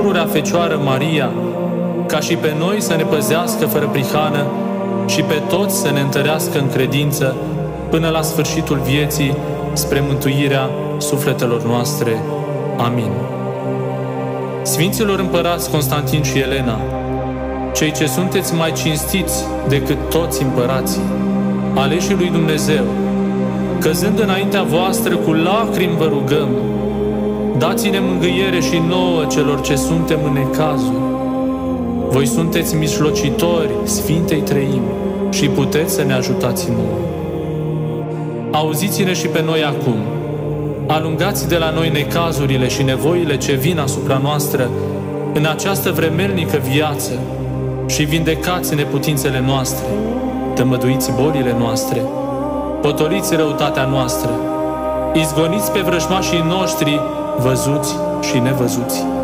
pururea Fecioară Maria, ca și pe noi să ne păzească fără prihană și pe toți să ne întărească în credință până la sfârșitul vieții spre mântuirea sufletelor noastre. Amin. Sfinților împărați Constantin și Elena, cei ce sunteți mai cinstiți decât toți împărații, aleșii lui Dumnezeu, căzând înaintea voastră cu lacrimi vă rugăm, dați-ne mângâiere și nouă celor ce suntem în necazuri. Voi sunteți mijlocitori Sfintei Treimi și puteți să ne ajutați nouă. Auziți-ne și pe noi acum. Alungați de la noi necazurile și nevoile ce vin asupra noastră în această vremelnică viață și vindecați neputințele noastre, tămăduiți bolile noastre, potoliți răutatea noastră, izgoniți pe vrăjmașii noștri, văzuți și nevăzuți